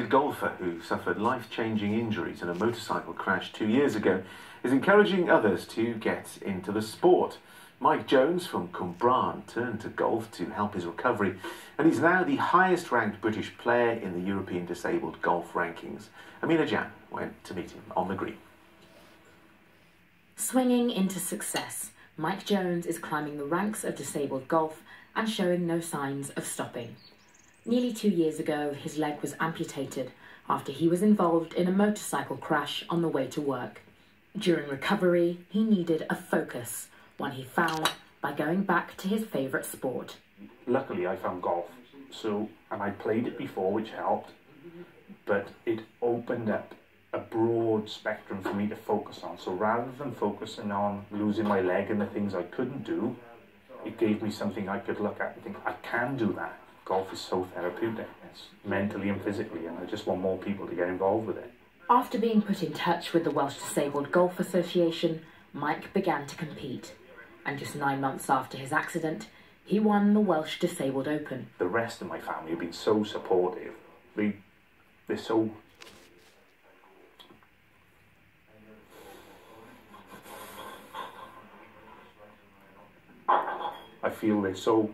talented golfer who suffered life-changing injuries in a motorcycle crash two years ago is encouraging others to get into the sport. Mike Jones from Cwmbran turned to golf to help his recovery, and he's now the highest ranked British player in the European Disabled Golf Rankings. Amina Jan went to meet him on the green. Swinging into success, Mike Jones is climbing the ranks of disabled golf and showing no signs of stopping. Nearly two years ago, his leg was amputated after he was involved in a motorcycle crash on the way to work. During recovery, he needed a focus one he found by going back to his favourite sport. Luckily, I found golf. So, and I played it before, which helped, but it opened up a broad spectrum for me to focus on. So rather than focusing on losing my leg and the things I couldn't do, it gave me something I could look at and think, I can do that. Golf is so therapeutic, it's mentally and physically, and I just want more people to get involved with it. After being put in touch with the Welsh Disabled Golf Association, Mike began to compete and just nine months after his accident, he won the Welsh Disabled Open. The rest of my family have been so supportive. They, they're so I feel they're so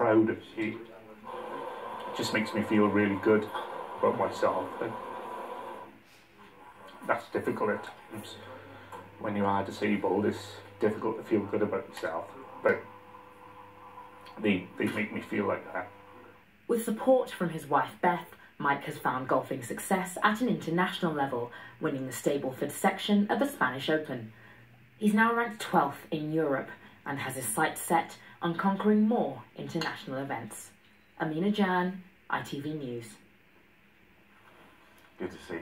proud of me. It just makes me feel really good about myself. And that's difficult at times. When you are disabled, it's difficult to feel good about yourself, but they, they make me feel like that. With support from his wife Beth, Mike has found golfing success at an international level, winning the Stableford section of the Spanish Open. He's now ranked 12th in Europe and has his sights set on conquering more international events. Amina Jan, ITV News. Good to see.